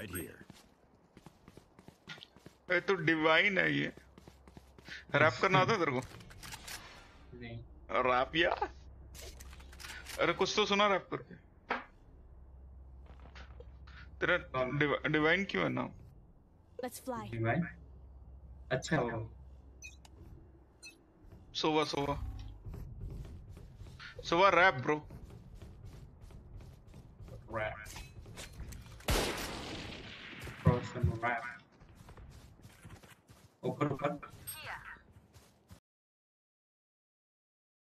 right here. अरे तो divine है ये। रैप करना आता तेरे को? नहीं। रैप या? अरे कुछ तो सुना रैप करके। तेरा डिवा, डिवाइन क्यों है नाम Let's fly. डिवाइन अच्छा हो सोवा सोवा सोवा rap bro rap throw some rap ऊपर ऊपर